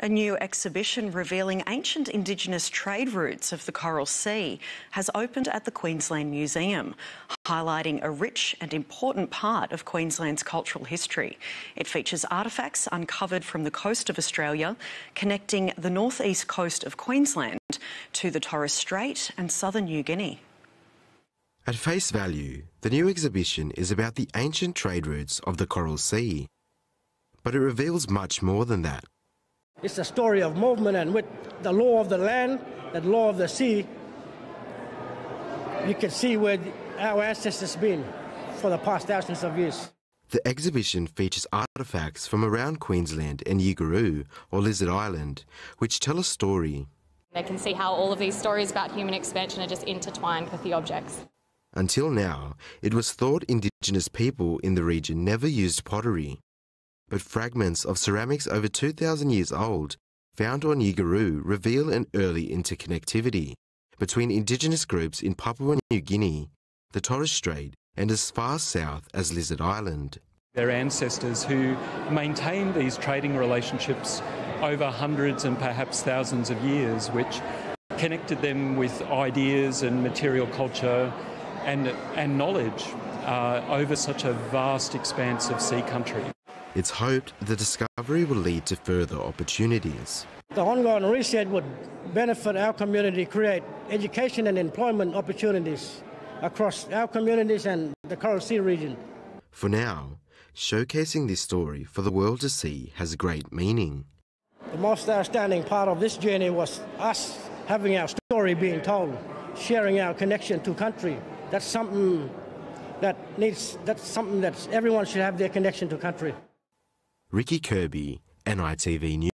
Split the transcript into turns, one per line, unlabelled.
A new exhibition revealing ancient Indigenous trade routes of the Coral Sea has opened at the Queensland Museum, highlighting a rich and important part of Queensland's cultural history. It features artefacts uncovered from the coast of Australia, connecting the northeast coast of Queensland to the Torres Strait and southern New Guinea.
At face value, the new exhibition is about the ancient trade routes of the Coral Sea. But it reveals much more than that.
It's a story of movement, and with the law of the land, the law of the sea, you can see where our ancestors been for the past thousands of years.
The exhibition features artefacts from around Queensland and Jiigurru, or Lizard Island, which tell a story.
They can see how all of these stories about human expansion are just intertwined with the objects.
Until now, it was thought Indigenous people in the region never used pottery but fragments of ceramics over 2,000 years old found on Jiigurru reveal an early interconnectivity between indigenous groups in Papua New Guinea, the Torres Strait, and as far south as Lizard Island.
Their ancestors who maintained these trading relationships over hundreds and perhaps thousands of years, which connected them with ideas and material culture and, and knowledge uh, over such a vast expanse of sea country.
It's hoped the discovery will lead to further opportunities.
The ongoing research would benefit our community, create education and employment opportunities across our communities and the Coral Sea region.
For now, showcasing this story for the world to see has great meaning.
The most outstanding part of this journey was us having our story being told, sharing our connection to country. That's something that needs, that's something that everyone should have their connection to country.
Ricky Kirby, NITV News.